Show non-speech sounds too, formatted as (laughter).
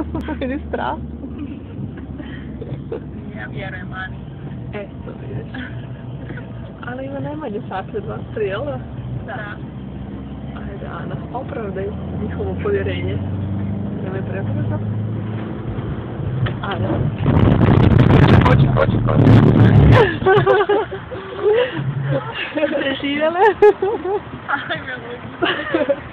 (laughs) Meni strah. Ja vjerujem, Ani. Eto, vidiš. Ali ima najmanje sati dva jel Da. Da. Ajde, Ana, opravdaj njihovo povjerenje. Ja me prepravda. Ana. Hoće, hoće, hoće. (laughs) Preživjele. Ajme, mogu. (laughs)